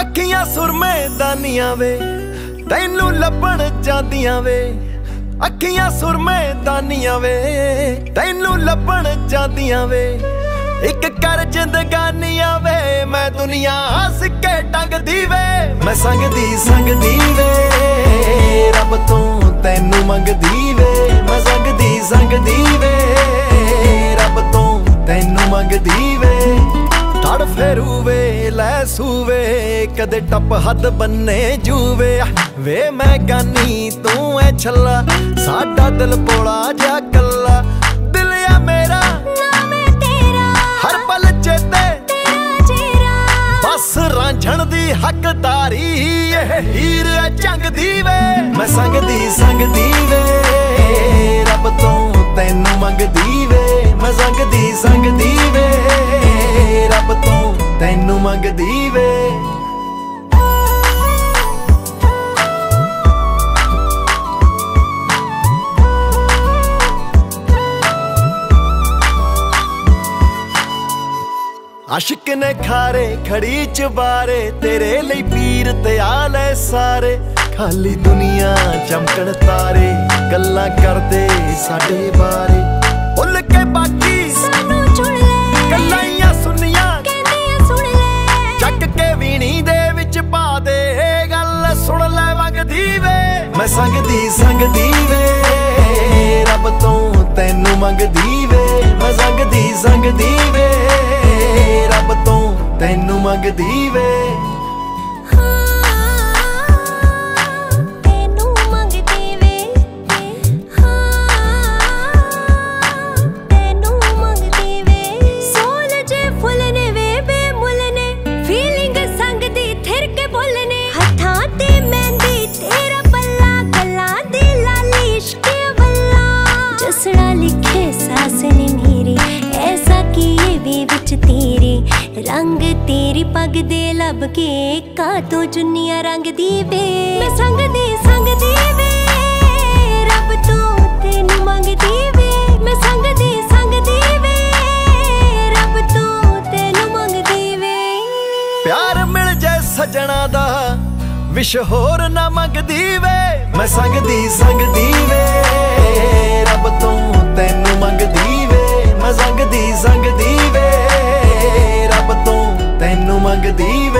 ਅੱਖੀਆਂ ਸੁਰਮੇ ਵੇ ਤੈਨੂੰ ਲੱਭਣ ਜਾਂਦੀਆਂ ਵੇ। ਅੱਖੀਆਂ ਸੁਰਮੇ ਦਾਨੀਆਂ ਵੇ, ਤੈਨੂੰ ਲੱਭਣ ਜਾਂਦੀਆਂ ਵੇ। ਇੱਕ ਕਰ ਜਿੰਦਗਾਨੀਆਂ ਵੇ, ਮੈਂ ਦੁਨੀਆ ਹੱਸ ਕੇ ਟੰਗਦੀ ਵੇ। ਮੈਂ ਸੰਗਦੀ ਸੰਗਦੀ ਵੇ, ਰੱਬ ਤੋਂ ਤੈਨੂੰ ਮੰਗਦੀ ਵੇ। ਮੈਂ ਸੰਗਦੀ ਸੰਗਦੀ ਵੇ, ਰੱਬ ਤੋਂ ਤੈਨੂੰ ਮੰਗਦੀ ਵੇ। ਤੜ ਫੇਰੂ ਵੇ ਲੈ ਸੂਵੇ ਕਦੇ ਟੱਪ ਹੱਦ ਬੰਨੇ ਜੂਵੇ। ਵੇ ਮੈਂ ਗਾਨੀ ਤੂੰ ਐ ਛੱਲਾ ਸਾਡਾ ਦਿਲ ਪੋਲਾ ਜਾ ਕੱਲਾ। ਦਿਲ ਆ ਮੇਰਾ ਨਾਮ ਤੇਰਾ ਹਰ ਪਲ ਚੇਤੇ। ਤੇਰਾ ਚਿਹਰਾ। ਬਸ ਰਾਂਝਣ ਦੀ ਹੱਕਦਾਰੀ ਇਹ ਹੀਰ ਐ ਜੰਗ ਦੀ ਵੇ। ਮੈਂ ਸੰਗਦੀ ਸੰਗਦੀ ਵੇ ਰੱਬ ਤੋਂ ਤੈਨੂੰ ਮੰਗਦੀ ਵੇ। ਮੈਂ ਸੰਗਦੀ ਸੰਗਦੀ ਵੇ। ਤੈਨੂੰ ਮੰਗਦੀ ਵੇ। ਆਸ਼ਿਕ ਨੇ ਖਾਰੇ ਖੜੀ ਚ ਬਾਰੇ, ਤੇਰੇ ਲਈ ਪੀਰ ਤੇ ਆਲੇ ਸਾਰੇ। ਖਾਲੀ ਦੁਨੀਆ ਚਮਕਣ ਤਾਰੇ, ਗੱਲਾਂ ਕਰਦੇ ਸਾਡੇ ਬਾਰੇ। ਮੈਂ ਸੰਗਦੀ ਸੰਗਦੀ ਵੇ। ਰੱਬ ਤੋਂ ਤੈਨੂੰ ਮੰਗਦੀ ਵੇ। ਮੈਂ ਸੰਗਦੀ ਸੰਗਦੀ ਵੇ। ਰੱਬ ਤੋਂ ਤੈਨੂੰ ਮੰਗਦੀ ਵੇ। ਰੰਗ ਤੇਰੀ ਪੱਗ ਦੇ ਲੱਭ ਕੇ ਕਾ ਤੋਂ ਰੰਗ ਦੀ ਵੇ। ਮੈਂ ਸੰਗ ਦੀ ਸੰਗ ਦੀ ਵੇ, ਰੱਬ ਤੋਂ ਤੈਨੂੰ ਮੰਗਦੀ ਵੇ। ਮੈਂ ਸੰਗ ਦੀ ਸੰਗ ਦੀ ਵੇ, ਰੱਬ ਤੋਂ ਤੈਨੂੰ ਮੰਗਦੀ ਵੇ। ਪਿਆਰ ਮਿਲ ਜੇ ਸਜਣਾ ਦਾ, ਵਿਸ਼ ਹੋਰ ਨਾ ਮੰਗਦੀ ਵੇ। ਮੈਂ ਸੰਗਦੀ ਸੰਗਦੀ ਵੇ, ਰੱਬ ਤੋਂ ਤੈਨੂੰ ਮੰਗਦੀ ਵੇ। ਮੈਂ ਸੰਗਦੀ ਸੰਗਦੀ ਵੇ ਤੈਨੂੰ